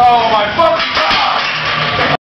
Oh, my fucking.